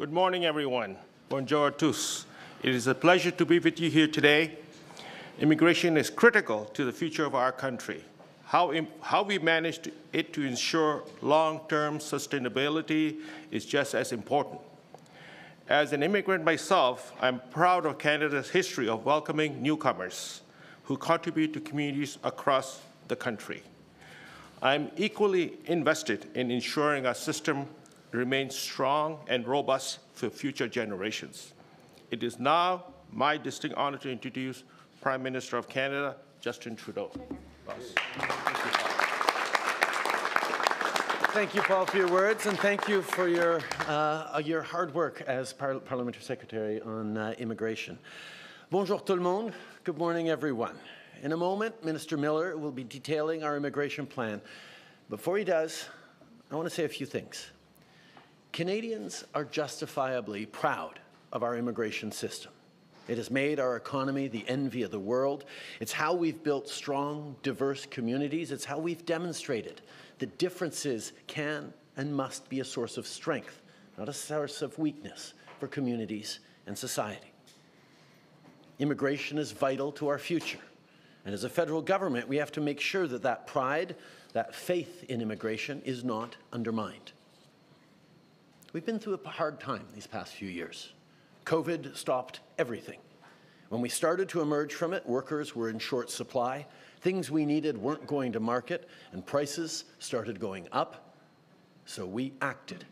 Good morning, everyone. Bonjour à tous. It is a pleasure to be with you here today. Immigration is critical to the future of our country. How, how we manage it to ensure long-term sustainability is just as important. As an immigrant myself, I'm proud of Canada's history of welcoming newcomers who contribute to communities across the country. I'm equally invested in ensuring our system remains strong and robust for future generations. It is now my distinct honor to introduce Prime Minister of Canada, Justin Trudeau. Thank you, Paul, for your words, and thank you for your, uh, your hard work as Par Parliamentary Secretary on uh, immigration. Bonjour tout le monde. Good morning, everyone. In a moment, Minister Miller will be detailing our immigration plan. Before he does, I want to say a few things. Canadians are justifiably proud of our immigration system. It has made our economy the envy of the world. It's how we've built strong, diverse communities. It's how we've demonstrated that differences can and must be a source of strength, not a source of weakness for communities and society. Immigration is vital to our future. And as a federal government, we have to make sure that that pride, that faith in immigration is not undermined. We've been through a hard time these past few years. COVID stopped everything. When we started to emerge from it, workers were in short supply, things we needed weren't going to market, and prices started going up. So we acted.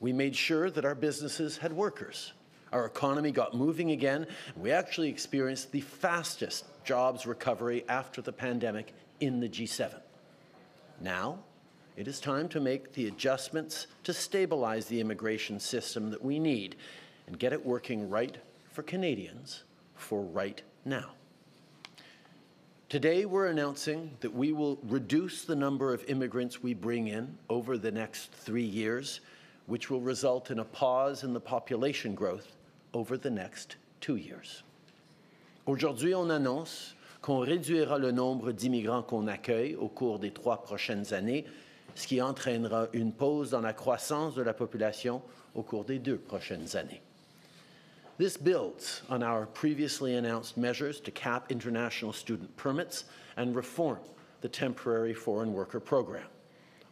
We made sure that our businesses had workers. Our economy got moving again, and we actually experienced the fastest jobs recovery after the pandemic in the G7. Now, it is time to make the adjustments to stabilize the immigration system that we need and get it working right for Canadians for right now. Today, we're announcing that we will reduce the number of immigrants we bring in over the next three years, which will result in a pause in the population growth over the next two years. Aujourd'hui, on annonce qu'on réduira le nombre d'immigrants qu'on accueille au cours des trois prochaines années ce qui entraînera une pause dans la croissance de la population au cours des deux prochaines années. This builds on our previously announced measures to cap international student permits and reform the temporary foreign worker program,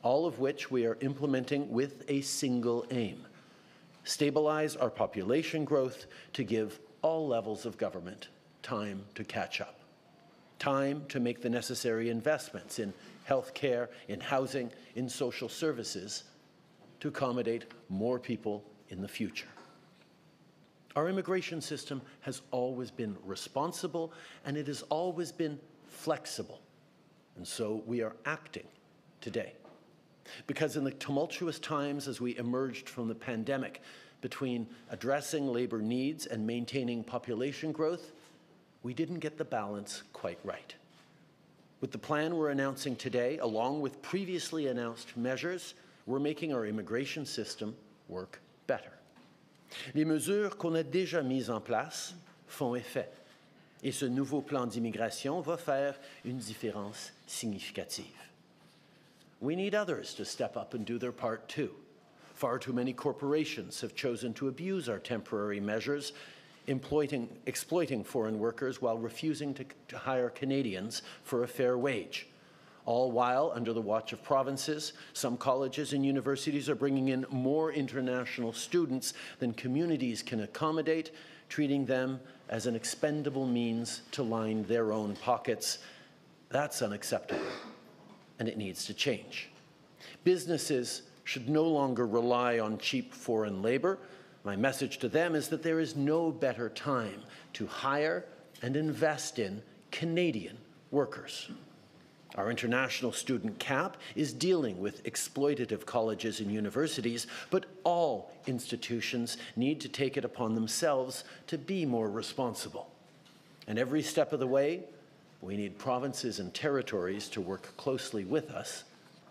all of which we are implementing with a single aim, stabilize our population growth to give all levels of government time to catch up, time to make the necessary investments in health care, in housing, in social services to accommodate more people in the future. Our immigration system has always been responsible and it has always been flexible. And so we are acting today. Because in the tumultuous times as we emerged from the pandemic, between addressing labor needs and maintaining population growth, we didn't get the balance quite right. With the plan we're announcing today, along with previously announced measures, we're making our immigration system work better. Les mesures qu'on a déjà mises en place font effet. Et ce nouveau plan d'immigration va faire une différence significative. We need others to step up and do their part too. Far too many corporations have chosen to abuse our temporary measures exploiting, exploiting foreign workers while refusing to, to hire Canadians for a fair wage. All while, under the watch of provinces, some colleges and universities are bringing in more international students than communities can accommodate, treating them as an expendable means to line their own pockets. That's unacceptable, and it needs to change. Businesses should no longer rely on cheap foreign labor, my message to them is that there is no better time to hire and invest in Canadian workers. Our international student cap is dealing with exploitative colleges and universities, but all institutions need to take it upon themselves to be more responsible. And every step of the way, we need provinces and territories to work closely with us,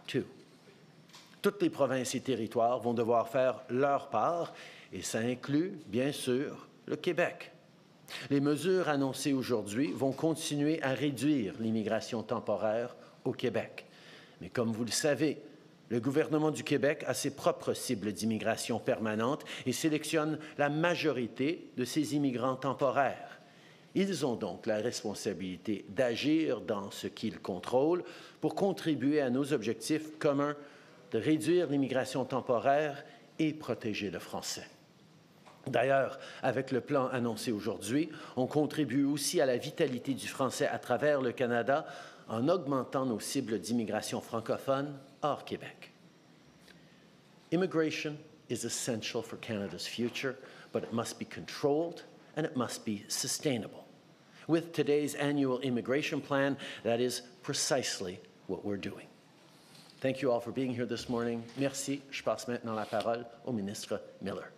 too. Toutes les provinces et territoires vont devoir faire leur part et ça inclut, bien sûr, le Québec. Les mesures annoncées aujourd'hui vont continuer à réduire l'immigration temporaire au Québec. Mais comme vous le savez, Le gouvernement du Québec a ses propres cibles d'immigration permanente et sélectionne la majorité de ces immigrants temporaires. Ils ont donc la responsabilité d'agir dans ce qu'ils contrôlent pour contribuer à nos objectifs communs de réduire l'immigration temporaire et protéger le français. D'ailleurs, avec le plan annoncé aujourd'hui, on contribue aussi à la vitalité du français à travers le Canada en augmentant nos cibles d'immigration francophone hors Québec. Immigration is essential for Canada's future, but it must be controlled and it must be sustainable. With today's annual immigration plan, that is precisely what we're doing. Thank you all for being here this morning. Merci. Je passe maintenant la parole au ministre Miller.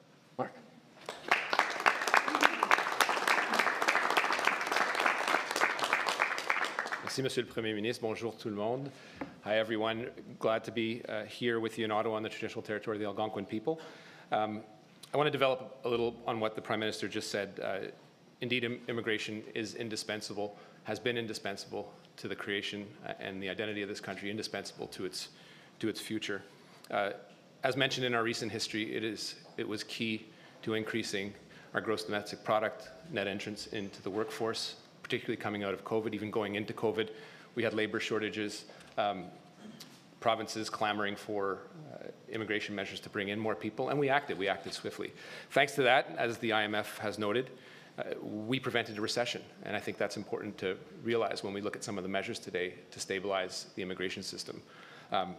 Merci, Monsieur le Premier ministre. Bonjour tout le monde. Hi, everyone. Glad to be uh, here with you in Ottawa on the traditional territory of the Algonquin people. Um, I want to develop a little on what the Prime Minister just said. Uh, indeed, Im immigration is indispensable, has been indispensable to the creation uh, and the identity of this country, indispensable to its, to its future. Uh, as mentioned in our recent history, it, is, it was key to increasing our gross domestic product, net entrance into the workforce, particularly coming out of COVID, even going into COVID. We had labor shortages, um, provinces clamoring for uh, immigration measures to bring in more people, and we acted. We acted swiftly. Thanks to that, as the IMF has noted, uh, we prevented a recession, and I think that's important to realize when we look at some of the measures today to stabilize the immigration system. Um,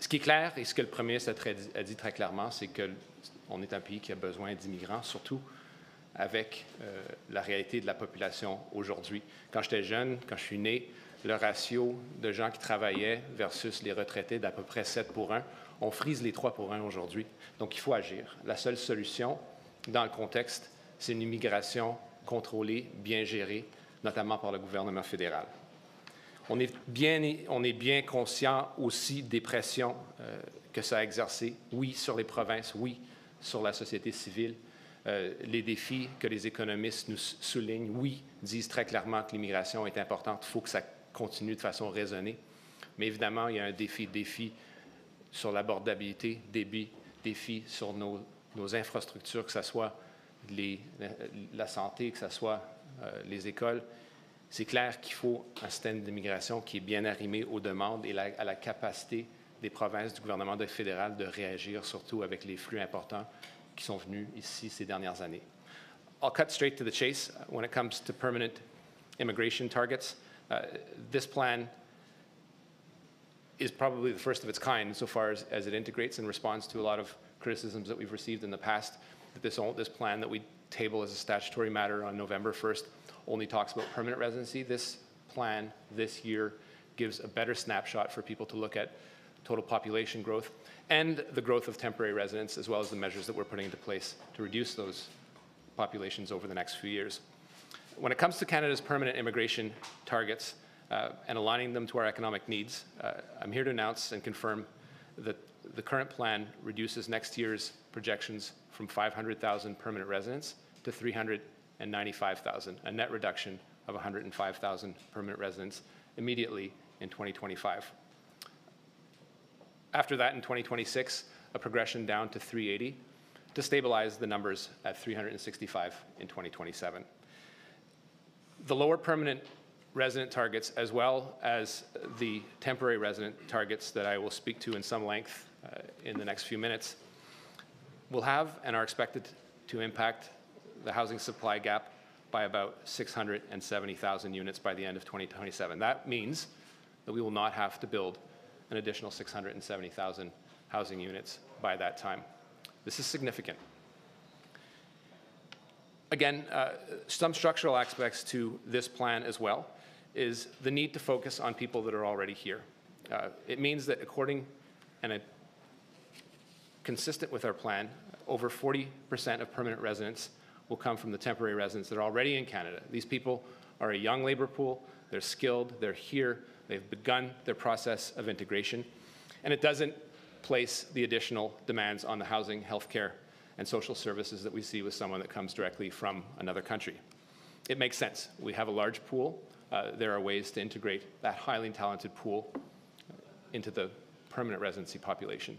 ce qui est clair et ce que le Premier ministre a, dit très clairement, c'est qu'on est un pays qui a besoin d'immigrants, surtout avec euh, la réalité de la population aujourd'hui. Quand j'étais jeune, quand je suis né, le ratio de gens qui travaillaient versus les retraités d'à peu près 7 pour 1, on frise les 3 pour 1 aujourd'hui. Donc, il faut agir. La seule solution, dans le contexte, c'est une immigration contrôlée, bien gérée, notamment par le gouvernement fédéral. On est bien, conscient aussi des pressions euh, que ça a exercées, oui, sur les provinces, oui, sur la société civile. Euh, les défis que les économistes nous soulignent, oui, disent très clairement que l'immigration est importante. Il faut que ça continue de façon raisonnée. Mais évidemment, il y a un défi, défi sur l'abordabilité, débit, défi sur nos, infrastructures, que ce soit les, la santé, que ce soit euh, les écoles. C'est clair qu'il faut un système d'immigration qui est bien arrimé aux demandes et à la capacité des provinces, du gouvernement fédéral de réagir, surtout avec les flux importants qui sont venus ici ces dernières années. I'll cut straight to the chase when it comes to permanent immigration targets. Uh, this plan is probably the first of its kind so far as, as, it integrates and responds to a lot of criticisms that we've received in the past. That this, this plan that we table as a statutory matter on November 1st only talks about permanent residency. This plan this year gives a better snapshot for people to look at total population growth and the growth of temporary residents, as well as the measures that we're putting into place to reduce those populations over the next few years. When it comes to Canada's permanent immigration targets uh, and aligning them to our economic needs, uh, I'm here to announce and confirm that the current plan reduces next year's projections from 500,000 permanent residents to 395,000, a net reduction of 105,000 permanent residents immediately in 2025. After that, in 2026, a progression down to 380 to stabilize the numbers at 365 in 2027. The lower permanent resident targets, as well as the temporary resident targets that I will speak to in some length uh, in the next few minutes, will have and are expected to impact the housing supply gap by about 670,000 units by the end of 2027. That means that we will not have to build an additional 670,000 housing units by that time. This is significant. Again, uh, some structural aspects to this plan as well is the need to focus on people that are already here. Uh, it means that according and a, consistent with our plan, over 40% of permanent residents will come from the temporary residents that are already in Canada. These people are a young labor pool, they're skilled, they're here, They've begun their process of integration, and it doesn't place the additional demands on the housing, healthcare, and social services that we see with someone that comes directly from another country. It makes sense. We have a large pool. Uh, there are ways to integrate that highly talented pool into the permanent residency population.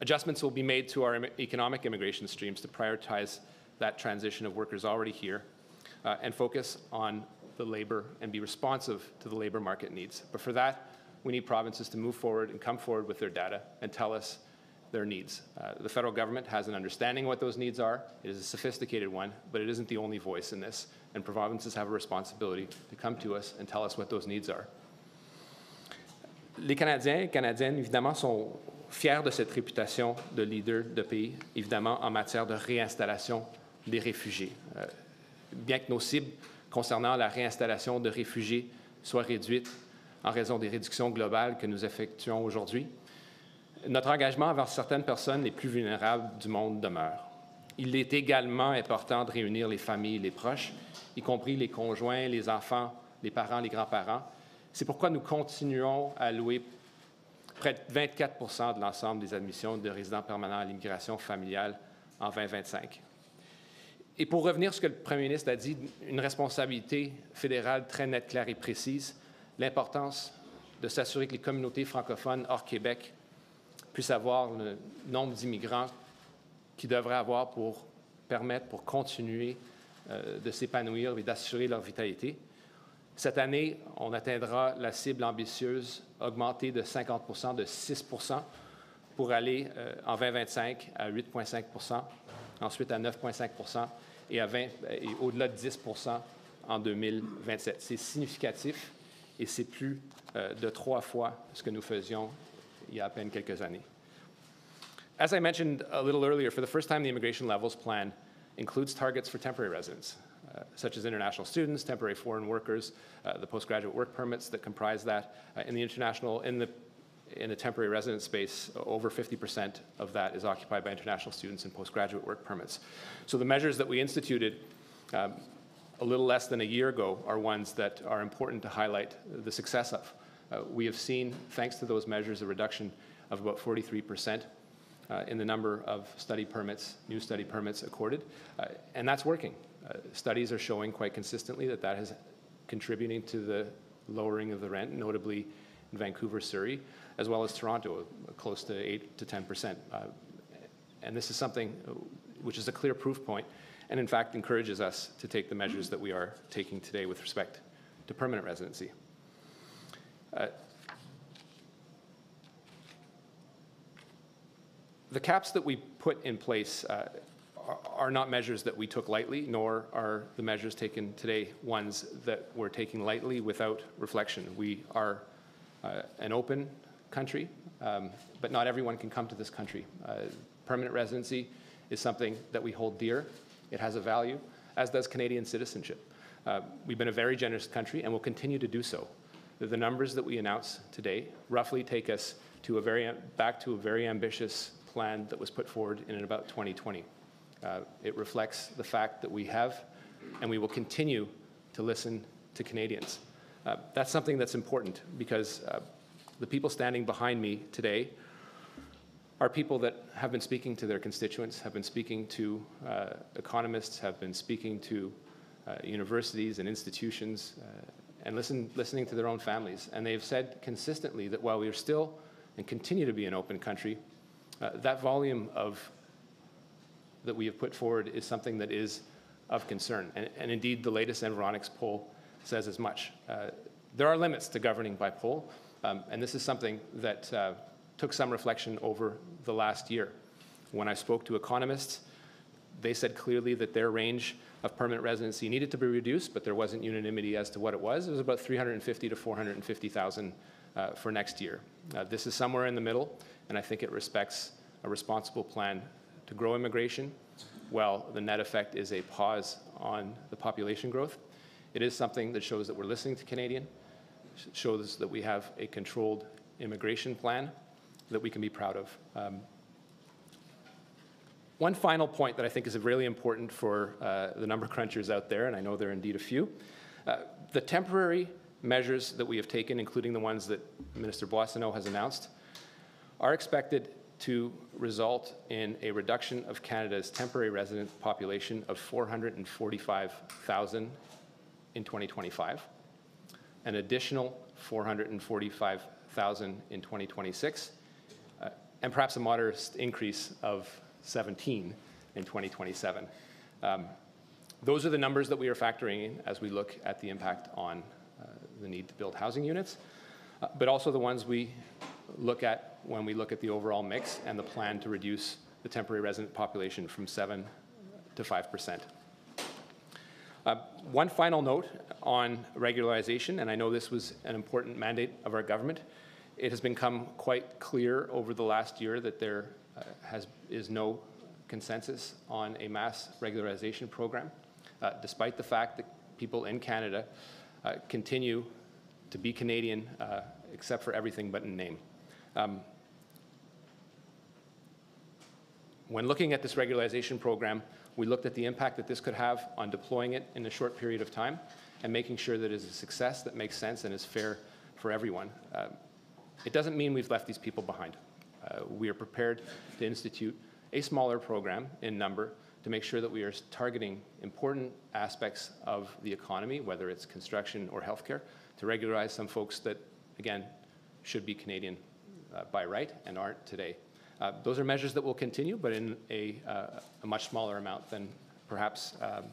Adjustments will be made to our economic immigration streams to prioritize that transition of workers already here uh, and focus on the labor and be responsive to the labor market needs. But for that, we need provinces to move forward and come forward with their data and tell us their needs. Uh, the federal government has an understanding of what those needs are. It is a sophisticated one, but it isn't the only voice in this. And provinces have a responsibility to come to us and tell us what those needs are. Les Canadiens et Canadiennes, évidemment, sont fiers de cette réputation de leader de pays, évidemment, en matière de réinstallation des réfugiés. Euh, bien que nos cibles concernant la réinstallation de réfugiés soient réduites en raison des réductions globales que nous effectuons aujourd'hui, notre engagement envers certaines personnes les plus vulnérables du monde demeure. Il est également important de réunir les familles et les proches, y compris les conjoints, les enfants, les parents, les grands-parents. C'est pourquoi nous continuons à allouer près de 24 de l'ensemble des admissions de résidents permanents à l'immigration familiale en 2025. Et pour revenir à ce que le premier ministre a dit, une responsabilité fédérale très nette, claire et précise, l'importance de s'assurer que les communautés francophones hors Québec puissent avoir le nombre d'immigrants qu'ils devraient avoir pour permettre, pour continuer euh, de s'épanouir et d'assurer leur vitalité. Cette année, on atteindra la cible ambitieuse augmentée de 50% de 6% pour aller euh, en 2025 à 8,5 ensuite à 9,5 et, 20, et au-delà de 10 en 2027. C'est significatif et c'est plus euh, de trois fois ce que nous faisions il y a à peine quelques années. As I mentioned a little earlier, for the first time, the immigration levels plan includes targets for temporary residents, uh, such as international students, temporary foreign workers, uh, the postgraduate work permits that comprise that. Uh, in the international, in the in the temporary residence space, over 50% of that is occupied by international students and postgraduate work permits. So the measures that we instituted um, a little less than a year ago are ones that are important to highlight the success of. Uh, we have seen, thanks to those measures, a reduction of about 43% uh, in the number of study permits, new study permits accorded, uh, and that's working. Uh, studies are showing quite consistently that that is contributing to the lowering of the rent, notably Vancouver, Surrey, as well as Toronto, close to 8 to 10%. Uh, and this is something which is a clear proof point and in fact encourages us to take the measures that we are taking today with respect to permanent residency. Uh, the caps that we put in place uh, are, are not measures that we took lightly, nor are the measures taken today ones that we're taking lightly without reflection. We are uh, an open country, um, but not everyone can come to this country. Uh, permanent residency is something that we hold dear. It has a value, as does Canadian citizenship. Uh, we've been a very generous country and will continue to do so. The numbers that we announce today roughly take us to a very, back to a very ambitious plan that was put forward in about 2020. Uh, it reflects the fact that we have and we will continue to listen to Canadians. Uh, that's something that's important because uh, the people standing behind me today are people that have been speaking to their constituents, have been speaking to uh, economists, have been speaking to uh, universities and institutions, uh, and listen, listening to their own families. And they've said consistently that while we are still and continue to be an open country, uh, that volume of that we have put forward is something that is of concern. And, and indeed, the latest Environics poll says as much. Uh, there are limits to governing by poll, um, and this is something that uh, took some reflection over the last year. When I spoke to economists, they said clearly that their range of permanent residency needed to be reduced, but there wasn't unanimity as to what it was. It was about 350 to 450,000 uh, for next year. Uh, this is somewhere in the middle, and I think it respects a responsible plan to grow immigration, while the net effect is a pause on the population growth. It is something that shows that we're listening to Canadian, shows that we have a controlled immigration plan that we can be proud of. Um, one final point that I think is really important for uh, the number crunchers out there, and I know there are indeed a few. Uh, the temporary measures that we have taken, including the ones that Minister Boissonnault has announced, are expected to result in a reduction of Canada's temporary resident population of 445,000 in 2025, an additional 445,000 in 2026, uh, and perhaps a modest increase of 17 in 2027. Um, those are the numbers that we are factoring in as we look at the impact on uh, the need to build housing units, uh, but also the ones we look at when we look at the overall mix and the plan to reduce the temporary resident population from 7 to 5 percent. Uh, one final note on regularization, and I know this was an important mandate of our government. It has become quite clear over the last year that there uh, has, is no consensus on a mass regularization program, uh, despite the fact that people in Canada uh, continue to be Canadian, uh, except for everything but in name. Um, when looking at this regularization program, we looked at the impact that this could have on deploying it in a short period of time and making sure that it is a success that makes sense and is fair for everyone. Uh, it doesn't mean we've left these people behind. Uh, we are prepared to institute a smaller program in number to make sure that we are targeting important aspects of the economy, whether it's construction or healthcare, to regularize some folks that, again, should be Canadian uh, by right and aren't today. Uh, those are measures that will continue, but in a, uh, a much smaller amount than perhaps um,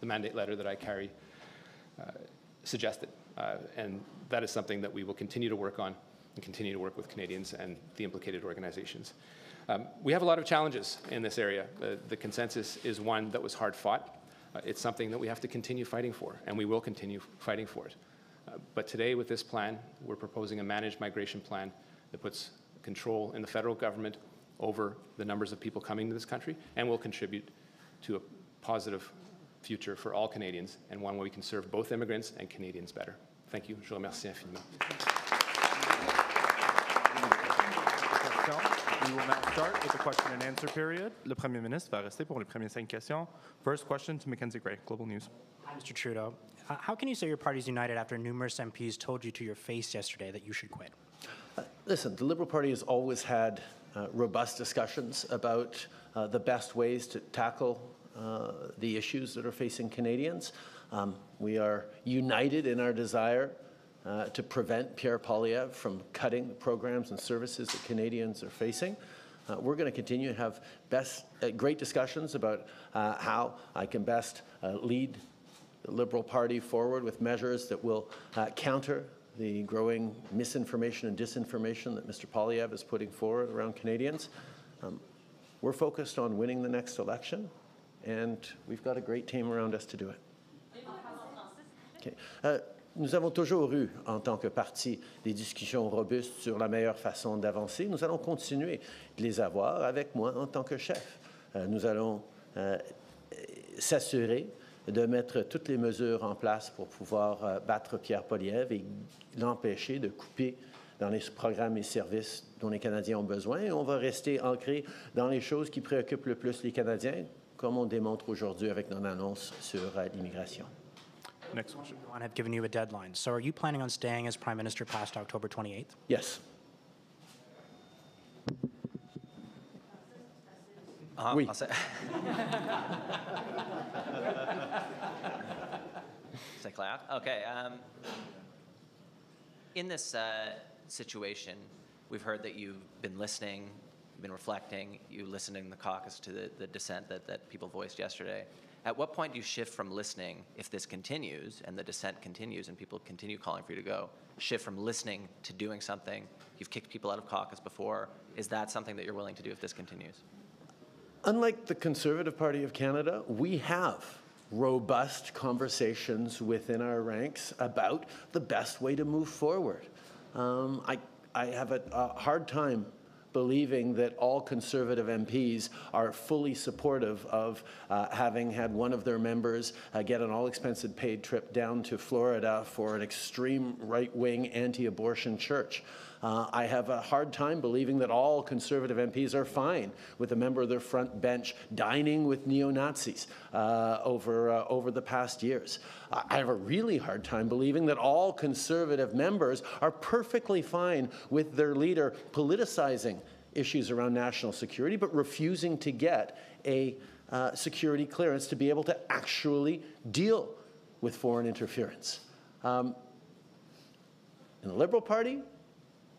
the mandate letter that I carry uh, suggested. Uh, and that is something that we will continue to work on and continue to work with Canadians and the implicated organizations. Um, we have a lot of challenges in this area. the consensus is one that was hard fought. Uh, it's something that we have to continue fighting for, and we will continue fighting for it. Uh, but today, with this plan, we're proposing a managed migration plan that puts control in the federal government over the numbers of people coming to this country and will contribute to a positive future for all Canadians and one where we can serve both immigrants and Canadians better. Thank you. Je remercie infiniment. We will now start with the question and answer period. Le Premier ministre va rester pour les premières cinq questions. First question to Mackenzie Gray, Global News. Hi, Mr. Trudeau. Uh, how can you say your party is united after numerous MPs told you to your face yesterday that you should quit? Listen, the Liberal Party has always had uh, robust discussions about uh, the best ways to tackle uh, the issues that are facing Canadians. Um, we are united in our desire uh, to prevent Pierre Poilievre from cutting the programs and services that Canadians are facing. Uh, we're going to continue to have best, uh, great discussions about how I can best lead the Liberal Party forward with measures that will counter the growing misinformation and disinformation that Mr. Poilievre is putting forward around Canadians. Um, we're focused on winning the next election, and we've got a great team around us to do it. Okay. Uh, nous avons toujours eu, en tant que parti, des discussions robustes sur la meilleure façon d'avancer. Nous allons continuer de les avoir avec moi en tant que chef. Euh, nous allons euh, s'assurer de mettre toutes les mesures en place pour pouvoir euh, battre Pierre Poliev et l'empêcher de couper dans les programmes et services dont les Canadiens ont besoin. Et on va rester ancré dans les choses qui préoccupent le plus les Canadiens, comme on démontre aujourd'hui avec nos annonces sur euh, l'immigration. Next question. I have given you a deadline. So are you planning on staying as Prime Minister past October 28th? Yes. Uh, oui. C'est clair. Okay. Um, in this uh, situation, we've heard that you've been listening, you've been reflecting, you listened in the caucus to the, the dissent that, that people voiced yesterday. At what point do you shift from listening, if this continues and the dissent continues and people continue calling for you to go, shift from listening to doing something? You've kicked people out of caucus before. Is that something that you're willing to do if this continues? Unlike the Conservative Party of Canada, we have robust conversations within our ranks about the best way to move forward. Um, I, I have a, a hard time believing that all Conservative MPs are fully supportive of uh, having had one of their members uh, get an all-expenses paid trip down to Florida for an extreme right-wing anti-abortion church. Uh, I have a hard time believing that all Conservative MPs are fine with a member of their front bench dining with neo-Nazis uh, over, uh, over the past years. I have a really hard time believing that all Conservative members are perfectly fine with their leader politicizing issues around national security, but refusing to get a uh, security clearance to be able to actually deal with foreign interference. Um, In the Liberal Party,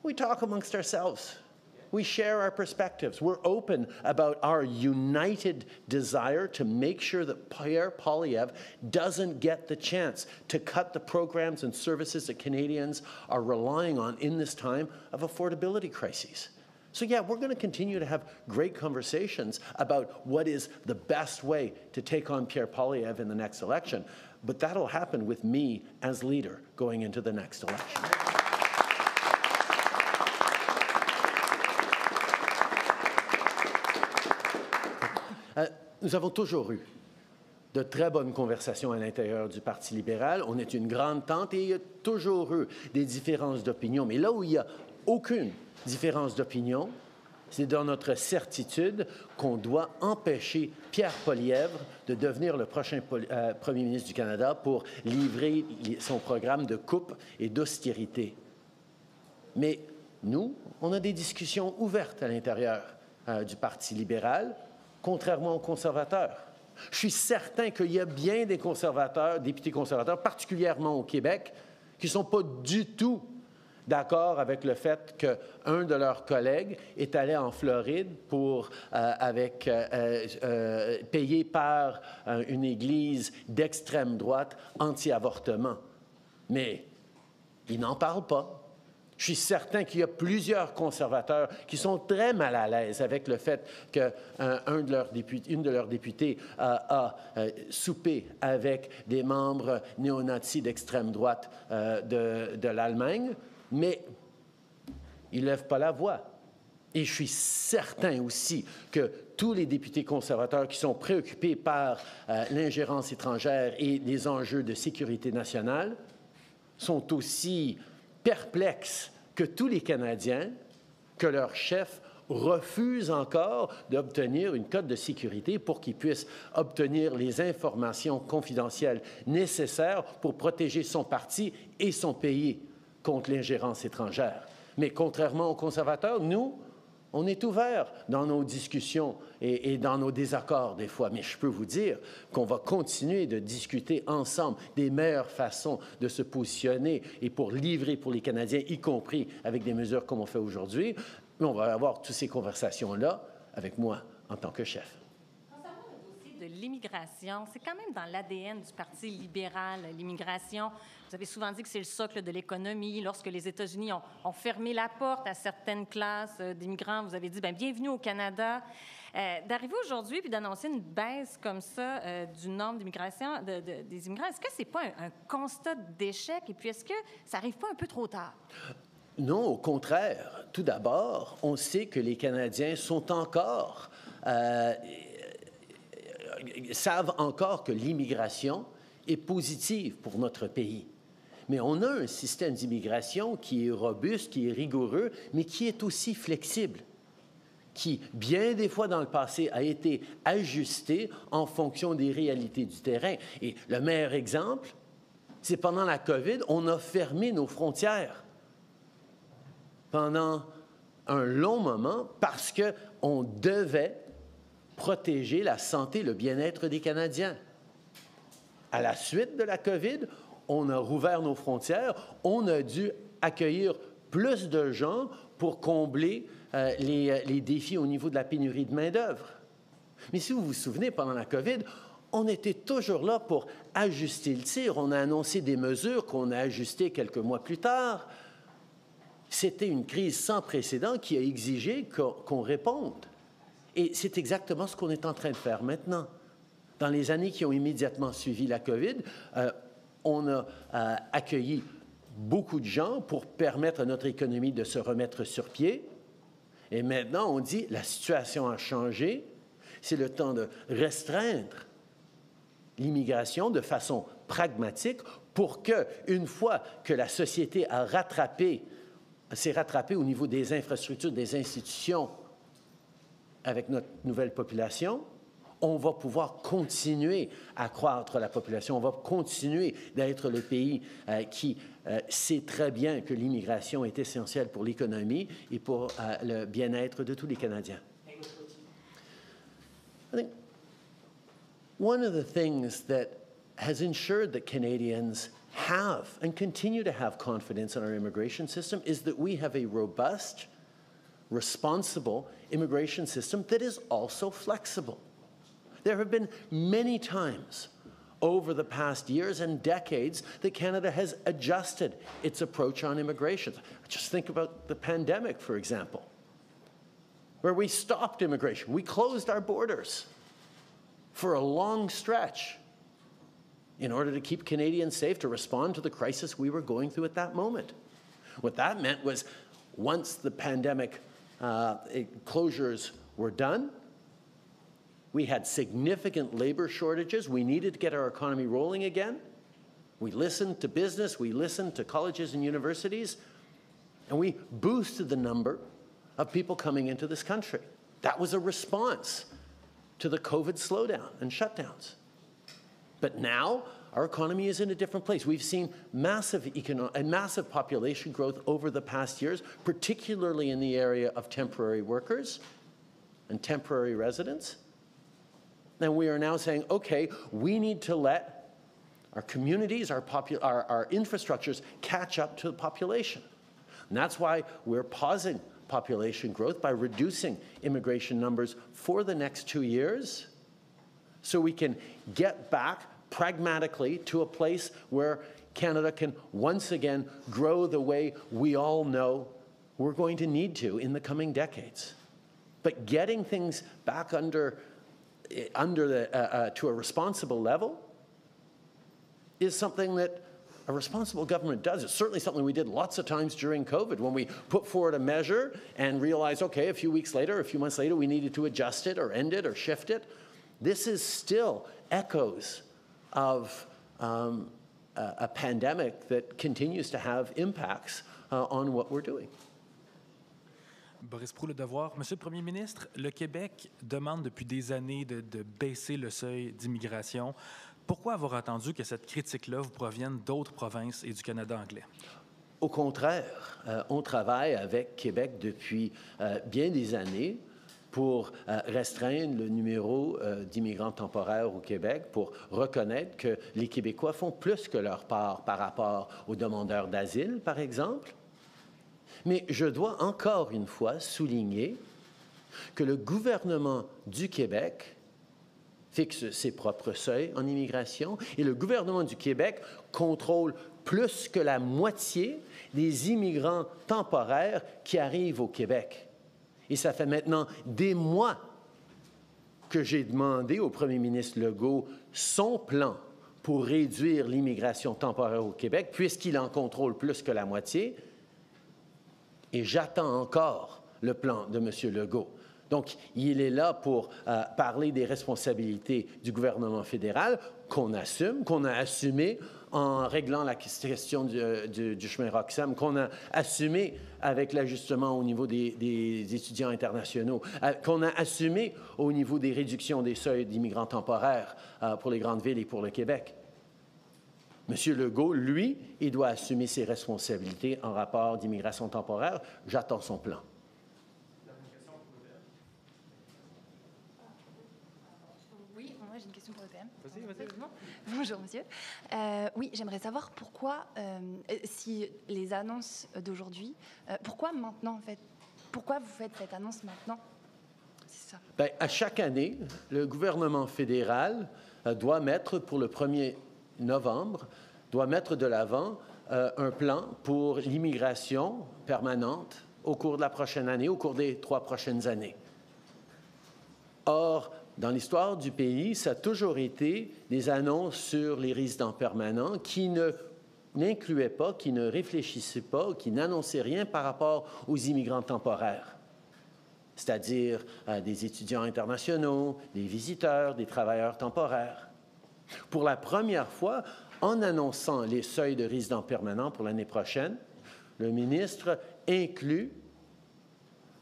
we talk amongst ourselves. We share our perspectives. We're open about our united desire to make sure that Pierre Poilievre doesn't get the chance to cut the programs and services that Canadians are relying on in this time of affordability crises. So, yeah, we're going to continue to have great conversations about what is the best way to take on Pierre Poilievre in the next election. But that'll happen with me as leader going into the next election. Nous avons toujours eu de très bonnes conversations à l'intérieur du Parti libéral. On est une grande tente et il y a toujours eu des différences d'opinion. Mais là où il n'y a aucune différence d'opinion, c'est dans notre certitude qu'on doit empêcher Pierre Polièvre de devenir le prochain euh, premier ministre du Canada pour livrer son programme de coupe et d'austérité. Mais nous, on a des discussions ouvertes à l'intérieur euh, du Parti libéral contrairement aux conservateurs. Je suis certain qu'il y a bien des conservateurs, députés conservateurs, particulièrement au Québec, qui ne sont pas du tout d'accord avec le fait qu'un de leurs collègues est allé en Floride pour, euh, avec, euh, euh, payé par une église d'extrême droite anti-avortement. Mais ils n'en parlent pas. Je suis certain qu'il y a plusieurs conservateurs qui sont très mal à l'aise avec le fait qu'une un de leurs députés a, euh, soupé avec des membres néo-nazis d'extrême droite euh, de, de l'Allemagne, mais ils ne lèvent pas la voix. Et je suis certain aussi que tous les députés conservateurs qui sont préoccupés par euh, l'ingérence étrangère et les enjeux de sécurité nationale sont aussi perplexes que tous les Canadiens que leur chef refuse encore d'obtenir une cote de sécurité pour qu'ils puissent obtenir les informations confidentielles nécessaires pour protéger son parti et son pays contre l'ingérence étrangère. Mais contrairement aux conservateurs, nous, on est ouvert dans nos discussions et, dans nos désaccords des fois, mais je peux vous dire qu'on va continuer de discuter ensemble des meilleures façons de se positionner et pour livrer pour les Canadiens, y compris avec des mesures comme on fait aujourd'hui. Mais on va avoir toutes ces conversations-là avec moi en tant que chef de l'immigration, c'est quand même dans l'ADN du Parti libéral, l'immigration. Vous avez souvent dit que c'est le socle de l'économie. Lorsque les États-Unis ont, fermé la porte à certaines classes euh, d'immigrants, vous avez dit ben, bienvenue au Canada. Euh, d'arriver aujourd'hui puis d'annoncer une baisse comme ça euh, du nombre d'immigration des immigrants, est-ce que c'est pas un, constat d'échec? Et puis est-ce que ça arrive pas un peu trop tard? Non, au contraire. Tout d'abord, on sait que les Canadiens sont encore savent encore que l'immigration est positive pour notre pays. Mais on a un système d'immigration qui est robuste, qui est rigoureux, mais qui est aussi flexible, qui, bien des fois dans le passé, a été ajusté en fonction des réalités du terrain. Et le meilleur exemple, c'est pendant la COVID, on a fermé nos frontières pendant un long moment parce qu'on devait protéger la santé, le bien-être des Canadiens. À la suite de la COVID, on a rouvert nos frontières, on a dû accueillir plus de gens pour combler euh, les, euh, les, défis au niveau de la pénurie de main-d'œuvre. Mais si vous vous souvenez, pendant la COVID, on était toujours là pour ajuster le tir. On a annoncé des mesures qu'on a ajustées quelques mois plus tard. C'était une crise sans précédent qui a exigé qu'on réponde. Et c'est exactement ce qu'on est en train de faire maintenant. Dans les années qui ont immédiatement suivi la COVID, euh, on a euh, accueilli beaucoup de gens pour permettre à notre économie de se remettre sur pied. Et maintenant, on dit la situation a changé. C'est le temps de restreindre l'immigration de façon pragmatique pour que, une fois que la société s'est rattrapée au niveau des infrastructures, des institutions, avec notre nouvelle population, on va pouvoir continuer à croître la population, on va continuer d'être le pays euh, qui euh, sait très bien que l'immigration est essentielle pour l'économie et pour euh, le bien-être de tous les Canadiens. I think one of the things that has ensured that Canadians have and continue to have confidence in our immigration system is that we have a robust, responsible immigration system that is also flexible. There have been many times over the past years and decades that Canada has adjusted its approach on immigration. Just think about the pandemic, for example, where we stopped immigration. We closed our borders for a long stretch in order to keep Canadians safe, to respond to the crisis we were going through at that moment. What that meant was once the pandemic uh, closures were done, we had significant labor shortages. We needed to get our economy rolling again. We listened to business, we listened to colleges and universities, and we boosted the number of people coming into this country. That was a response to the COVID slowdown and shutdowns. But now our economy is in a different place. We've seen massive economic and massive population growth over the past years, particularly in the area of temporary workers and temporary residents. And we are now saying, okay, we need to let our communities, our, our, our infrastructures catch up to the population. And that's why we're pausing population growth by reducing immigration numbers for the next two years so we can get back pragmatically to a place where Canada can once again grow the way we all know we're going to need to in the coming decades. But getting things back under under the, uh, uh, to a responsible level is something that a responsible government does. It's certainly something we did lots of times during COVID when we put forward a measure and realized, okay, a few weeks later, a few months later, we needed to adjust it or end it or shift it. This is still echoes of um, a, a, pandemic that continues to have impacts uh, on what we're doing. Boris Prou, Le. Monsieur le Premier ministre, le Québec demande depuis des années de, baisser le seuil d'immigration. Pourquoi avoir attendu que cette critique-là vous provienne d'autres provinces et du Canada anglais? Au contraire, euh, on travaille avec Québec depuis euh, bien des années pour euh, restreindre le numéro d'immigrants temporaires au Québec, pour reconnaître que les Québécois font plus que leur part par rapport aux demandeurs d'asile, par exemple, mais je dois encore une fois souligner que le gouvernement du Québec fixe ses propres seuils en immigration et le gouvernement du Québec contrôle plus que la moitié des immigrants temporaires qui arrivent au Québec. Et ça fait maintenant des mois que j'ai demandé au premier ministre Legault son plan pour réduire l'immigration temporaire au Québec, puisqu'il en contrôle plus que la moitié. Et j'attends encore le plan de M. Legault. Donc, il est là pour euh, parler des responsabilités du gouvernement fédéral qu'on assume, qu'on a assumé en réglant la question du, euh, chemin Roxham, qu'on a assumé avec l'ajustement au niveau des, étudiants internationaux, euh, qu'on a assumé au niveau des réductions des seuils d'immigrants temporaires pour les grandes villes et pour le Québec. M. Legault, lui, il doit assumer ses responsabilités en rapport d'immigration temporaire. J'attends son plan. Oui, moi j'ai une question pour le PM. Vas-y, vas-y. Bonjour, monsieur. Euh, oui, j'aimerais savoir pourquoi, euh, si les annonces d'aujourd'hui, euh, pourquoi maintenant en fait? Pourquoi vous faites cette annonce maintenant? C'est ça. Bien, à chaque année, le gouvernement fédéral doit mettre pour le premier novembre, doit mettre de l'avant euh, un plan pour l'immigration permanente au cours de la prochaine année, au cours des trois prochaines années. Or, dans l'histoire du pays, ça a toujours été des annonces sur les résidents permanents qui ne n'incluaient pas, qui ne réfléchissaient pas, qui n'annonçaient rien par rapport aux immigrants temporaires, c'est-à-dire euh, des étudiants internationaux, des visiteurs, des travailleurs temporaires. Pour la première fois, en annonçant les seuils de résidents permanents pour l'année prochaine, le ministre inclut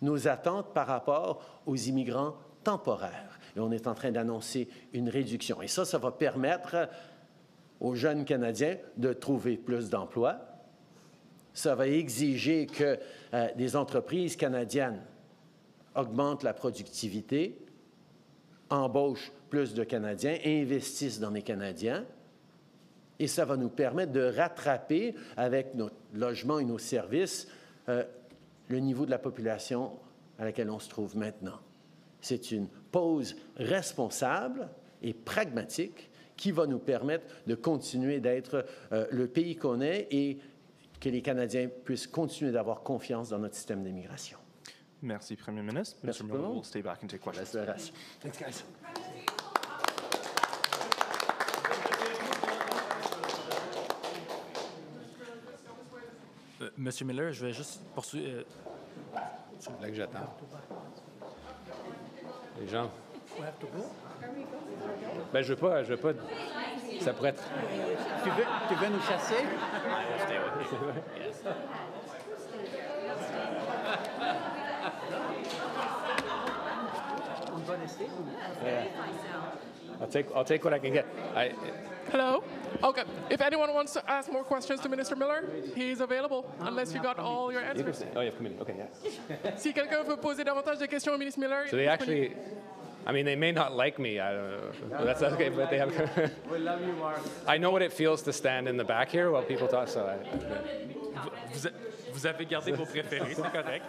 nos attentes par rapport aux immigrants temporaires. Et on est en train d'annoncer une réduction. Et ça, ça va permettre aux jeunes Canadiens de trouver plus d'emplois. Ça va exiger que euh, des entreprises canadiennes augmentent la productivité, embauchent plus de Canadiens, investissent dans les Canadiens. Et ça va nous permettre de rattraper, avec notre logement et nos services, euh, le niveau de la population à laquelle on se trouve maintenant. C'est une pause responsable et pragmatique qui va nous permettre de continuer d'être euh, le pays qu'on est et que les Canadiens puissent continuer d'avoir confiance dans notre système d'immigration. Merci, Premier ministre. Merci Mr. Miller will stay back and take questions. Reste. Thanks, guys. Euh, Monsieur Miller, je vais juste poursuivre. euh, C'est là que j'attends. Les gens. Ben, je veux pas, je veux pas. Ça pourrait être. Tu veux, tu veux nous chasser? On I'll take, I'll take what I can get. I, Hello? Okay. If anyone wants to ask more questions to Minister Miller, he's available, unless you got all your answers. oh, you have come in. Okay, yeah. Si quelqu'un veut poser davantage de questions au ministre Miller, So they actually, I mean, they may not like me. I don't know. That's okay, but they have. We love you, Marc. I know what it feels to stand in the back here while people talk. So I, Vous, avez gardé vos préférés, c'est correct.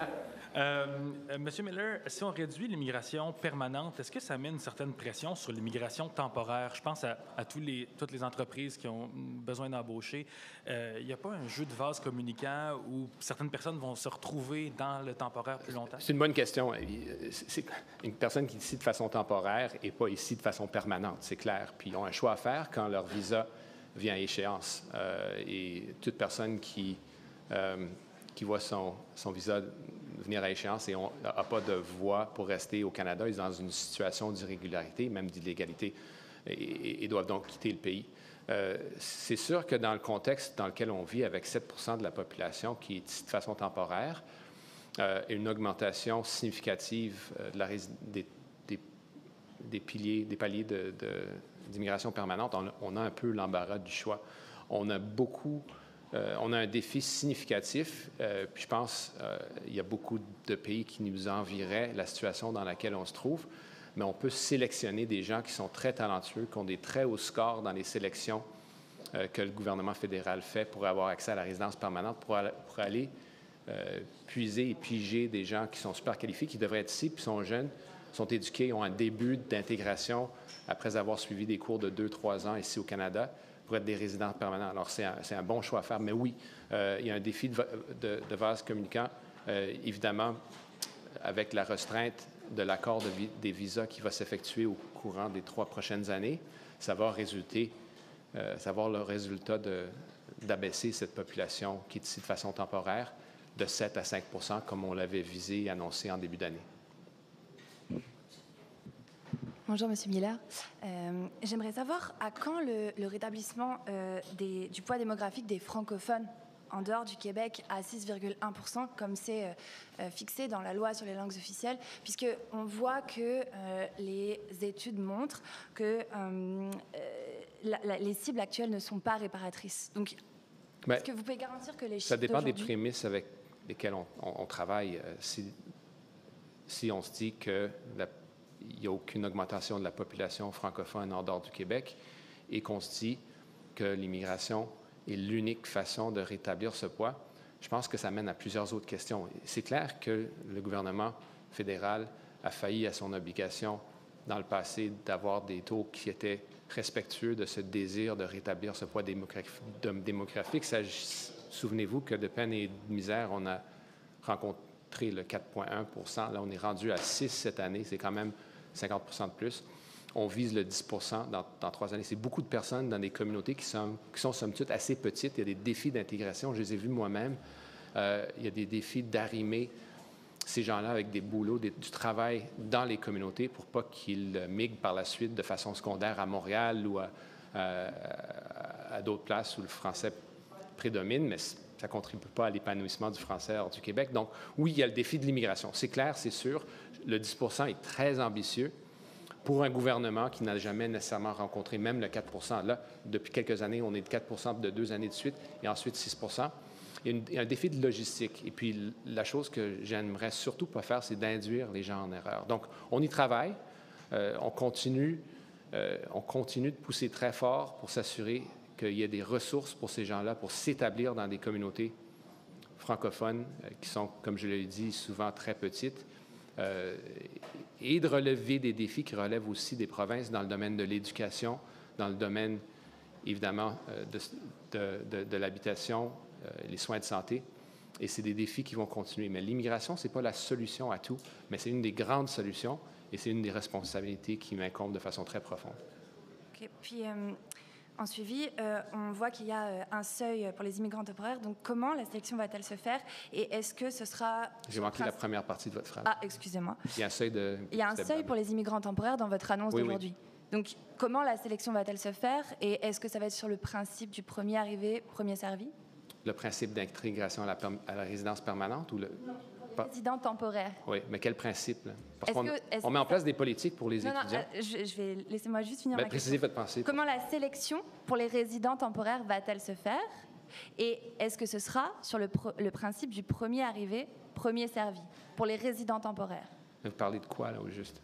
Euh, euh, Monsieur Miller, si on réduit l'immigration permanente, est-ce que ça met une certaine pression sur l'immigration temporaire? Je pense à, toutes les entreprises qui ont besoin d'embaucher. Euh, Il n'y a pas un jeu de vase communicant où certaines personnes vont se retrouver dans le temporaire plus longtemps? C'est une bonne question. C'est une personne qui est ici de façon temporaire et pas ici de façon permanente, c'est clair. Puis ils ont un choix à faire quand leur visa vient à échéance. Euh, et toute personne qui, euh, qui voit son, visa venir à échéance et n'a pas de voie pour rester au Canada, est dans une situation d'irrégularité, même d'illégalité, et, doivent donc quitter le pays. Euh, c'est sûr que dans le contexte dans lequel on vit, avec 7% de la population qui est de façon temporaire, euh, et une augmentation significative euh, des, piliers, des paliers d'immigration permanente, on, on a un peu l'embarras du choix. On a beaucoup, euh, on a un défi significatif, euh, je pense qu'il y a beaucoup de pays qui nous envieraient la situation dans laquelle on se trouve, mais on peut sélectionner des gens qui sont très talentueux, qui ont des très hauts scores dans les sélections euh, que le gouvernement fédéral fait pour avoir accès à la résidence permanente, pour, aller- euh, puiser et piger des gens qui sont super qualifiés, qui devraient être ici, puis sont jeunes, sont éduqués, ont un début d'intégration après avoir suivi des cours de deux, trois ans ici au Canada pour être des résidents permanents. Alors, c'est un, un bon choix à faire. Mais oui, euh, il y a un défi de, de, de vase communicant, euh, évidemment, avec la restreinte de l'accord des visas qui va s'effectuer au courant des trois prochaines années. Ça va résulter, euh, ça va avoir le résultat d'abaisser cette population qui est ici de façon temporaire de 7 à 5% comme on l'avait visé et annoncé en début d'année. Bonjour Monsieur Miller. Euh, J'aimerais savoir à quand le, le rétablissement euh, des- du poids démographique des francophones en dehors du Québec à 6,1%, comme c'est euh, fixé dans la loi sur les langues officielles, puisque on voit que euh, les études montrent que euh, la- la- les cibles actuelles ne sont pas réparatrices. Donc, Ben, est-ce que vous pouvez garantir que les chiffres Ça dépend des prémices avec lesquelles on, on- on travaille. Si, si on se dit qu'il n'y a aucune augmentation de la population francophone en dehors du Québec et qu'on se dit que l'immigration est l'unique façon de rétablir ce poids, je pense que ça mène à plusieurs autres questions. C'est clair que le gouvernement fédéral a failli à son obligation dans le passé d'avoir des taux qui étaient respectueux de ce désir de rétablir ce poids démographique. Souvenez-vous que de peine et de misère, on a rencontré le 4,1% Là, on est rendu à 6 cette année. C'est quand même 50 de plus. On vise le 10 dans, dans trois années. C'est beaucoup de personnes dans des communautés qui sont, qui sont somme toute assez petites. Il y a des défis d'intégration. Je les ai vus moi-même. Euh, il y a des défis d'arrimer ces gens-là avec des boulots, du travail dans les communautés pour pas qu'ils euh, migrent par la suite de façon secondaire à Montréal ou à, à- à d'autres places où le français prédomine, mais ça ne contribue pas à l'épanouissement du français hors du Québec. Donc, oui, il y a le défi de l'immigration. C'est clair, c'est sûr. Le 10% est très ambitieux pour un gouvernement qui n'a jamais nécessairement rencontré même le 4 Là, depuis quelques années, on est de 4% de deux années de suite et ensuite 6 il y, a une- il y a un défi de logistique. Et puis, la chose que j'aimerais surtout pas faire, c'est d'induire les gens en erreur. Donc, on y travaille. Euh, on continue, euh, on continue de pousser très fort pour s'assurer qu'il y ait des ressources pour ces gens-là pour s'établir dans des communautés francophones euh, qui sont, comme je l'ai dit, souvent très petites, euh, et de relever des défis qui relèvent aussi des provinces dans le domaine de l'éducation, dans le domaine, évidemment, euh, de, l'habitation, les soins de santé. Et c'est des défis qui vont continuer. Mais l'immigration, ce n'est pas la solution à tout, mais c'est une des grandes solutions et c'est une des responsabilités qui m'incombent de façon très profonde. OK. Puis, en suivi, euh, on voit qu'il y a euh, un seuil pour les immigrants temporaires. Donc, comment la sélection va-t-elle se faire Et est-ce que ce sera... J'ai manqué la première partie de votre phrase. Ah, excusez-moi. Il y a un seuil de... Il y a un seuil pour les immigrants temporaires dans votre annonce Oui, oui. d'aujourd'hui. Donc, comment la sélection va-t-elle se faire Et est-ce que ça va être sur le principe du premier arrivé, premier servi? Le principe d'intégration à la, perm- à la résidence permanente ou le... Pas- Résident temporaire. Oui, mais quel principe? là? Parce qu'on on met que en place des politiques pour les Non, non, étudiants. euh, je, je vais... Laissez-moi juste finir Ben, ma précisez question. votre pensée. Comment la sélection pour les résidents temporaires va-t-elle se faire? Et est-ce que ce sera sur le, pro- le principe du premier arrivé, premier servi pour les résidents temporaires? Vous parlez de quoi, là, au juste?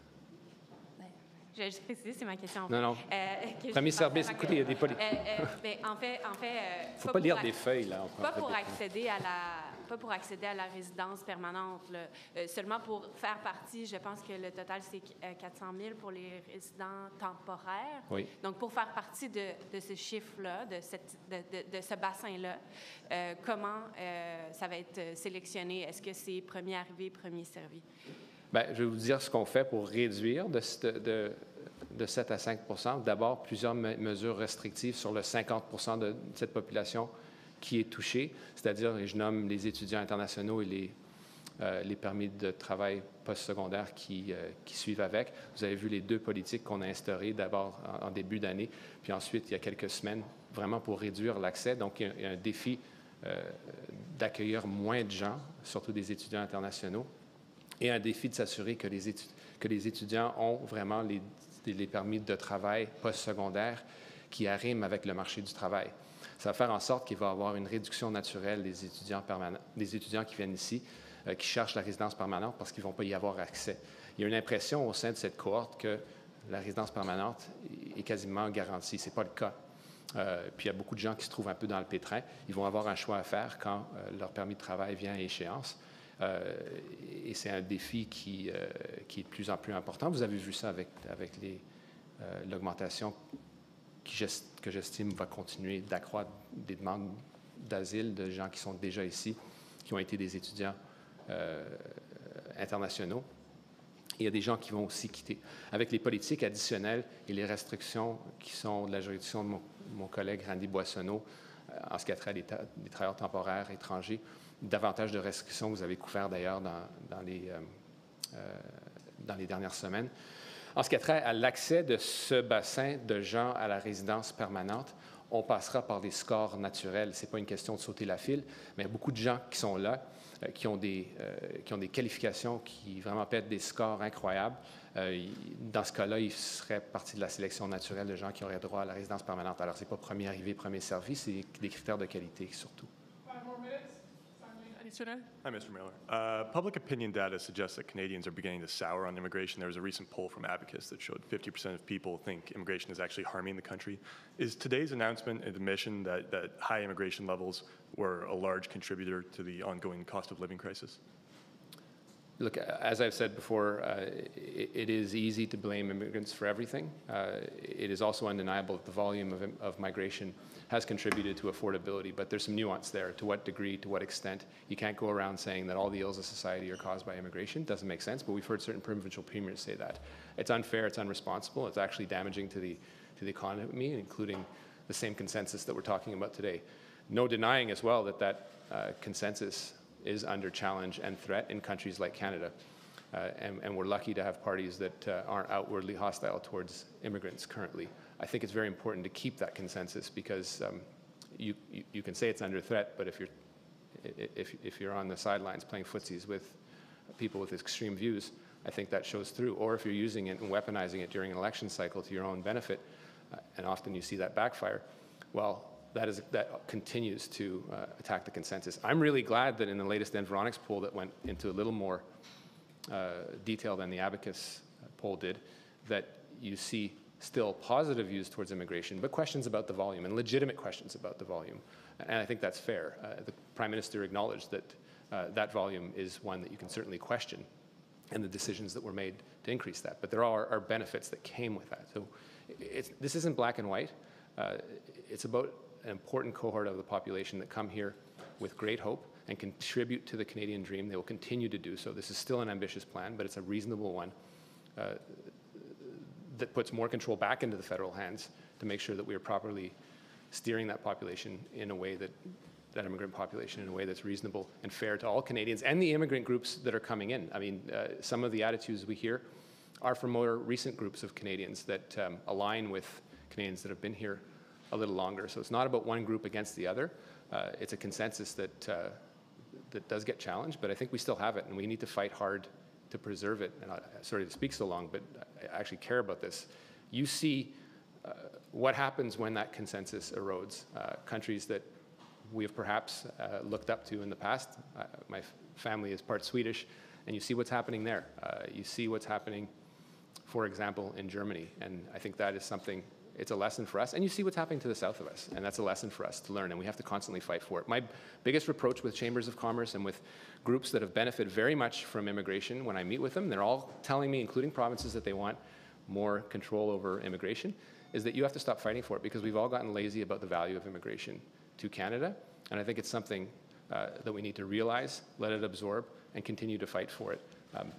Je vais juste préciser, c'est ma question. Non, non. Euh, Premier service, écoutez, il y a des poli- Euh, euh, ben, en fait, en fait, euh, Faut pas pour lire des feuilles, là. Pas pour accéder à la, pas pour accéder à la résidence permanente, là. Euh, seulement pour faire partie. Je pense que le total c'est euh, 400 000 pour les résidents temporaires. Oui. Donc pour faire partie de, de ce chiffre-là, de, ce bassin-là, euh, comment euh, ça va être euh, sélectionné? Est-ce que c'est premier arrivé, premier servi? Ben, je vais vous dire ce qu'on fait pour réduire de, ce- de, de 7 à 5% D'abord, plusieurs me- mesures restrictives sur le 50% de cette population qui est touchée, c'est-à-dire, et je nomme les étudiants internationaux et les, euh, les permis de travail postsecondaire qui, euh, qui suivent avec. Vous avez vu les deux politiques qu'on a instaurées, d'abord en, début d'année, puis ensuite, il y a quelques semaines, vraiment pour réduire l'accès. Donc, il y a, un défi euh, d'accueillir moins de gens, surtout des étudiants internationaux et un défi de s'assurer que les, que les étudiants ont vraiment les, les permis de travail postsecondaire qui arriment avec le marché du travail. Ça va faire en sorte qu'il va y avoir une réduction naturelle des étudiants, des étudiants qui viennent ici, euh, qui cherchent la résidence permanente parce qu'ils ne vont pas y avoir accès. Il y a une impression au sein de cette cohorte que la résidence permanente est quasiment garantie. Ce n'est pas le cas. Euh, puis il y a beaucoup de gens qui se trouvent un peu dans le pétrin. Ils vont avoir un choix à faire quand euh, leur permis de travail vient à échéance. Et c'est un défi qui, qui est de plus en plus important. Vous avez vu ça avec, avec l'augmentation que j'estime va continuer d'accroître des demandes d'asile de gens qui sont déjà ici, qui ont été des étudiants euh, internationaux. Il y a des gens qui vont aussi quitter. Avec les politiques additionnelles et les restrictions qui sont de la juridiction de mon, collègue Randy Boissonneau euh, en ce qui a trait à des, travailleurs temporaires étrangers, davantage de restrictions que vous avez couvert d'ailleurs euh, dans les dernières semaines. En ce qui a trait à l'accès de ce bassin de gens à la résidence permanente, on passera par des scores naturels. Ce n'est pas une question de sauter la file, mais beaucoup de gens qui sont là, euh, qui, ont des, euh, qui ont des qualifications qui vraiment pètent des scores incroyables. Euh, dans ce cas-là, ils seraient partie de la sélection naturelle de gens qui auraient droit à la résidence permanente. Alors, ce n'est pas premier arrivé, premier servi, c'est des critères de qualité surtout. Hi, Mr. Miller. Uh, public opinion data suggests that Canadians are beginning to sour on immigration. There was a recent poll from Abacus that showed 50% of people think immigration is actually harming the country. Is today's announcement an admission that, that high immigration levels were a large contributor to the ongoing cost of living crisis? Look, as I've said before, uh, it, it is easy to blame immigrants for everything. Uh, it is also undeniable that the volume of, of migration has contributed to affordability, but there's some nuance there. To what degree, to what extent? You can't go around saying that all the ills of society are caused by immigration. Doesn't make sense, but we've heard certain provincial premiers say that. It's unfair, it's unresponsible, it's actually damaging to the, to the economy, including the same consensus that we're talking about today. No denying as well that that uh, consensus is under challenge and threat in countries like Canada. Uh, and, and we're lucky to have parties that uh, aren't outwardly hostile towards immigrants currently. I think it's very important to keep that consensus because um, you, you, you can say it's under threat, but if you're, if, if you're on the sidelines playing footsies with people with extreme views, I think that shows through. Or if you're using it and weaponizing it during an election cycle to your own benefit, uh, and often you see that backfire, well, that, is, that continues to uh, attack the consensus. I'm really glad that in the latest Environics poll that went into a little more uh, detail than the Abacus poll did, that you see still positive views towards immigration, but questions about the volume and legitimate questions about the volume. And I think that's fair. Uh, the Prime Minister acknowledged that uh, that volume is one that you can certainly question and the decisions that were made to increase that. But there are, are benefits that came with that. So this isn't black and white. Uh, it's about an important cohort of the population that come here with great hope and contribute to the Canadian dream. They will continue to do so. This is still an ambitious plan, but it's a reasonable one uh, that puts more control back into the federal hands to make sure that we are properly steering that population in a way that that immigrant population in a way that's reasonable and fair to all Canadians and the immigrant groups that are coming in. I mean, uh, some of the attitudes we hear are from more recent groups of Canadians that um, align with Canadians that have been here a little longer. So it's not about one group against the other. Uh, it's a consensus that, uh, that does get challenged, but I think we still have it, and we need to fight hard to preserve it. And I, sorry to speak so long, but I actually care about this. You see uh, what happens when that consensus erodes. Uh, countries that we have perhaps uh, looked up to in the past. Uh, my family is part Swedish, and you see what's happening there. you see what's happening, for example, in Germany, and I think that is something it's a lesson for us. And you see what's happening to the south of us, and that's a lesson for us to learn, and we have to constantly fight for it. My biggest reproach with chambers of commerce and with groups that have benefited very much from immigration, when I meet with them, they're all telling me, including provinces, that they want more control over immigration, is that you have to stop fighting for it because we've all gotten lazy about the value of immigration to Canada. And I think it's something uh, that we need to realize, let it absorb, and continue to fight for it. Um,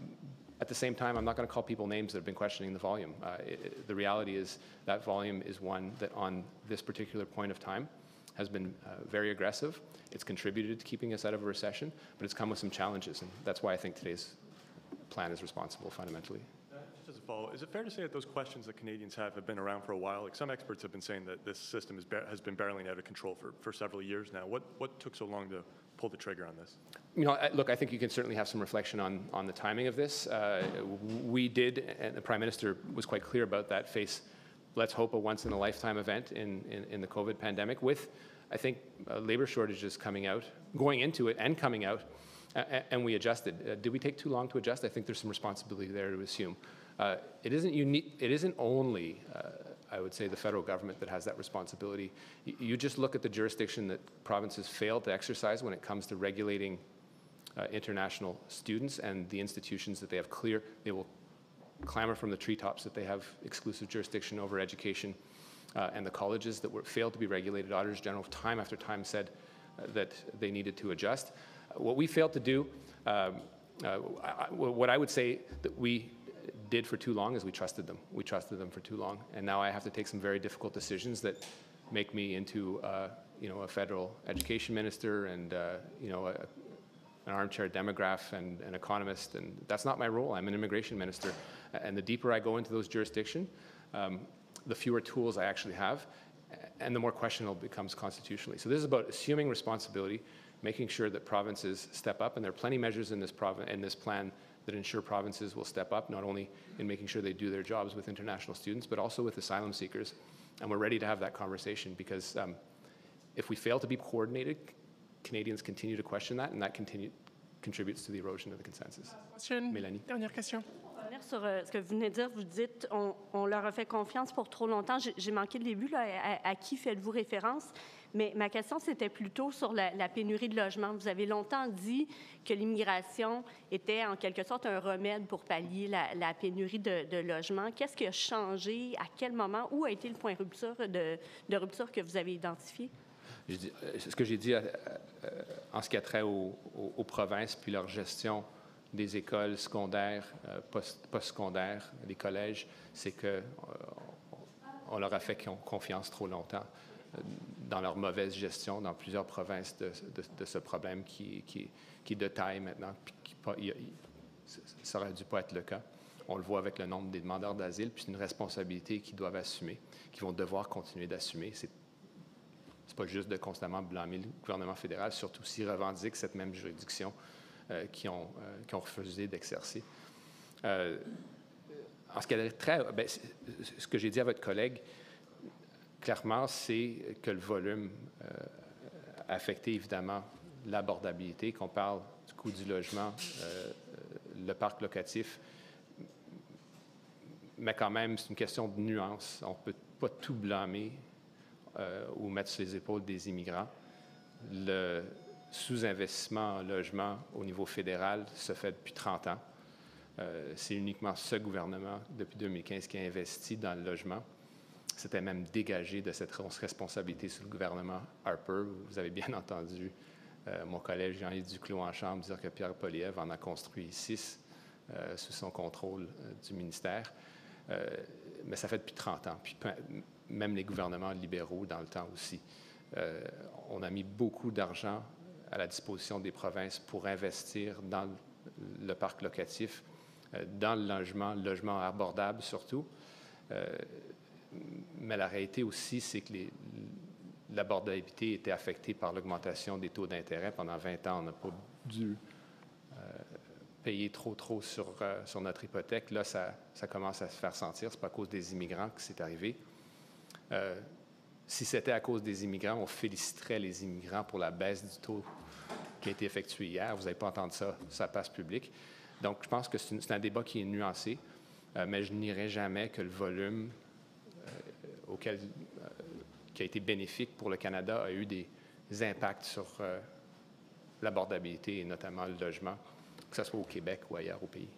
at the same time, I'm not going to call people names that have been questioning the volume. Uh, it, the reality is that volume is one that on this particular point of time has been uh, very aggressive. It's contributed to keeping us out of a recession, but it's come with some challenges, and that's why I think today's plan is responsible fundamentally. As a follow, is it fair to say that those questions that Canadians have have been around for a while? Like some experts have been saying that this system has been barreling out of control for, for several years now. What, what took so long to pull the trigger on this? You know, look, I think you can certainly have some reflection on, on the timing of this. Uh, we did, and the Prime Minister was quite clear about that, face, let's hope, a once in a lifetime event in, in, in the COVID pandemic with, I think, uh, labor shortages coming out, going into it and coming out, uh, and we adjusted. Uh, did we take too long to adjust? I think there's some responsibility there to assume. Uh, it isn't unique, it isn't only uh, I would say the federal government that has that responsibility. You just look at the jurisdiction that provinces fail to exercise when it comes to regulating uh, international students and the institutions that they have clear, they will clamor from the treetops that they have exclusive jurisdiction over education uh, and the colleges that were failed to be regulated. Auditors General time after time said uh, that they needed to adjust. what we failed to do, um, uh, what I would say that we did for too long is we trusted them. We trusted them for too long, and now I have to take some very difficult decisions that make me into, uh, you know, a federal education minister and, uh, you know, a, an armchair demograph and an economist, and that's not my role. I'm an immigration minister, and the deeper I go into those jurisdictions, um, the fewer tools I actually have, and the more questionable it becomes constitutionally. So this is about assuming responsibility, making sure that provinces step up, and there are plenty of measures in this, in this plan that ensure provinces will step up, not only in making sure they do their jobs with international students, but also with asylum seekers. And we're ready to have that conversation because um, if we fail to be coordinated, Canadians continue to question that, and that continue, contributes to the erosion of the consensus. Question. Mélanie. Dernière question. Sur euh, ce que vous venez de dire. Vous dites on, leur a fait confiance pour trop longtemps. J'ai manqué le début. À, qui faites-vous référence? Mais ma question, c'était plutôt sur la, pénurie de logements. Vous avez longtemps dit que l'immigration était en quelque sorte un remède pour pallier la, pénurie de, logements. Qu'est-ce qui a changé? À quel moment? Où a été le point de rupture, de, que vous avez identifié? Euh, ce que j'ai dit euh, en ce qui a trait aux, provinces puis leur gestion des écoles secondaires, post-secondaires, des collèges, c'est qu'on on leur a fait confiance trop longtemps dans leur mauvaise gestion dans plusieurs provinces de, ce problème qui, qui, de taille maintenant. Ça aurait dû pas être le cas. On le voit avec le nombre des demandeurs d'asile, puis c'est une responsabilité qu'ils doivent assumer, qu'ils vont devoir continuer d'assumer. C'est n'est pas juste de constamment blâmer le gouvernement fédéral, surtout s'ils revendiquent cette même juridiction euh, qui, ont, euh, qui, ont, refusé d'exercer. Euh, en ce qui a très, ben, ce que j'ai dit à votre collègue, clairement, c'est que le volume euh, a affecté évidemment l'abordabilité, qu'on parle du coût du logement, euh, le parc locatif. mais quand même, c'est une question de nuance. On ne peut pas tout blâmer euh, ou mettre sur les épaules des immigrants. Le sous-investissement en logement au niveau fédéral se fait depuis 30 ans. Euh, c'est uniquement ce gouvernement, depuis 2015, qui a investi dans le logement. C'était même dégagé de cette responsabilité sous le gouvernement Harper. Vous avez bien entendu euh, mon collègue Jean-Yves Duclos en Chambre dire que Pierre Poliev en a construit six euh, sous son contrôle du ministère. mais ça fait depuis 30 ans. Puis même les gouvernements libéraux dans le temps aussi. on a mis beaucoup d'argent à la disposition des provinces pour investir dans le parc locatif, euh, dans le logement, le logement abordable surtout. Euh, mais la réalité aussi, c'est que l'abordabilité était affectée par l'augmentation des taux d'intérêt. Pendant 20 ans, on n'a pas dû euh, payer trop, trop sur, sur notre hypothèque. Là, ça, ça, commence à se faire sentir. Ce n'est pas à cause des immigrants que c'est arrivé. Si c'était à cause des immigrants, on féliciterait les immigrants pour la baisse du taux qui a été effectué hier. Vous n'avez pas entendu ça, ça passe public. Donc, je pense que c'est un débat qui est nuancé, euh, mais je n'irai jamais que le volume euh, auquel, euh, qui a été bénéfique pour le Canada a eu des impacts sur l'abordabilité et notamment le logement, que ce soit au Québec ou ailleurs au pays.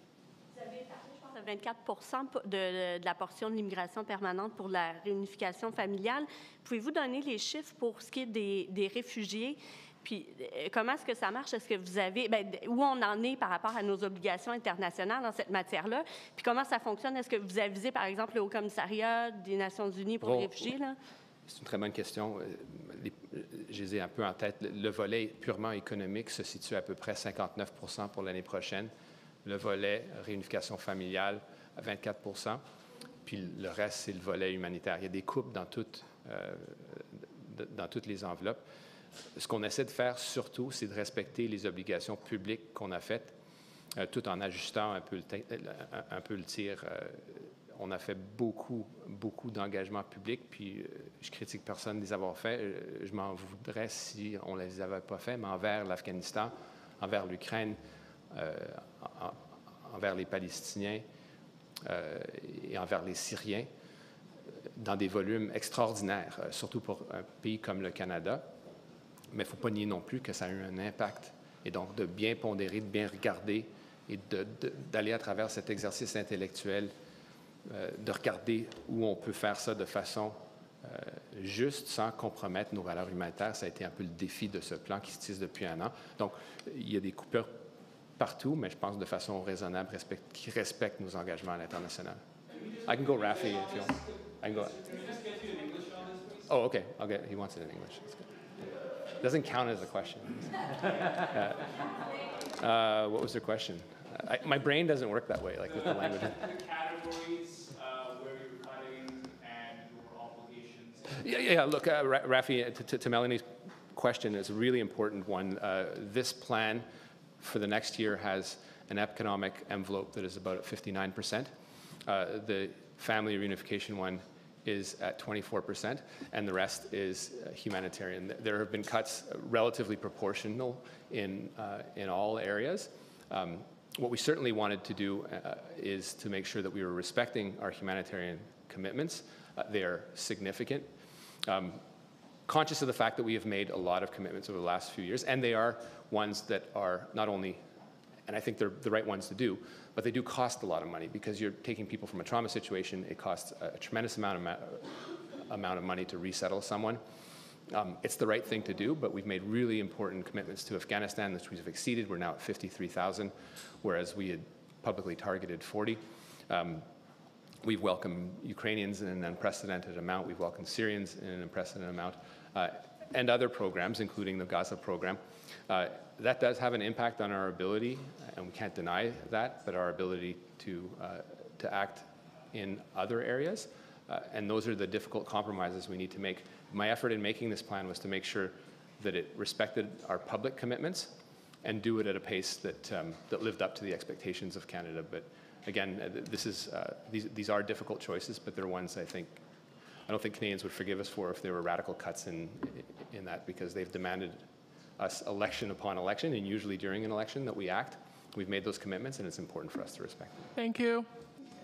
Vous avez parlé, je pense, de 24 de, de, la portion de l'immigration permanente pour la réunification familiale. Pouvez-vous donner les chiffres pour ce qui est des, des réfugiés? Puis euh, comment est-ce que ça marche? Est-ce que vous avez, ben, où on en est par rapport à nos obligations internationales dans cette matière-là? Puis comment ça fonctionne? Est-ce que vous avisez, par exemple, le Haut-Commissariat des Nations Unies pour les réfugiés? C'est une très bonne question. Euh, je les ai un peu en tête. Le volet purement économique se situe à peu près 59 pour l'année prochaine. Le volet réunification familiale à 24 Puis le reste, c'est le volet humanitaire. Il y a des coupes dans toutes, euh, dans toutes les enveloppes ce qu'on essaie de faire surtout, c'est de respecter les obligations publiques qu'on a faites, euh, tout en ajustant un peu le, tir. Euh, on a fait beaucoup, beaucoup d'engagements publics, puis je critique personne de les avoir faits. Je m'en voudrais si on ne les avait pas faits, mais envers l'Afghanistan, envers l'Ukraine, envers les Palestiniens et envers les Syriens, dans des volumes extraordinaires, surtout pour un pays comme le Canada mais il ne faut pas nier non plus que ça a eu un impact. Et donc, de bien pondérer, de bien regarder et d'aller à travers cet exercice intellectuel, euh, de regarder où on peut faire ça de façon euh, juste, sans compromettre nos valeurs humanitaires. Ça a été un peu le défi de ce plan qui se tisse depuis un an. Donc, il y a des coupures partout, mais je pense de façon raisonnable, qui respectent nos engagements à l'international. I can go Rafi if you want. I can go. Oh, okay. Okay. He wants it in English. Doesn't count as a question. uh, uh, what was the question? I, my brain doesn't work that way, like with the language. categories uh, where you're cutting and your obligations. Yeah, yeah. Look, uh, Rafi, to, to, to, Melanie's question is a really important one. Uh, this plan for the next year has an economic envelope that is about at 59%. Uh, the family reunification one is at 24%, and the rest is uh, humanitarian. There have been cuts uh, relatively proportional in, uh, in all areas. Um, what we certainly wanted to do uh, is to make sure that we were respecting our humanitarian commitments. They are significant. Um, conscious of the fact that we have made a lot of commitments over the last few years, and they are ones that are not only, and I think they're the right ones to do, but they do cost a lot of money because you're taking people from a trauma situation. It costs a, tremendous amount of, amount of money to resettle someone. Um, it's the right thing to do, but we've made really important commitments to Afghanistan, which we've exceeded. We're now at 53,000, whereas we had publicly targeted 40. Um, we've welcomed Ukrainians in an unprecedented amount. We've welcomed Syrians in an unprecedented amount, uh, and other programs, including the Gaza program. Uh, that does have an impact on our ability, and we can't deny that, but our ability to, uh, to act in other areas. Uh, and those are the difficult compromises we need to make. My effort in making this plan was to make sure that it respected our public commitments and do it at a pace that, um, that lived up to the expectations of Canada. But again, uh, this is, uh, these, these are difficult choices, but they're ones I think I don't think Canadians would forgive us for if there were radical cuts in, in that because they've demanded election upon election, and usually during an election that we act. We've made those commitments, and it's important for us to respect them. Thank you.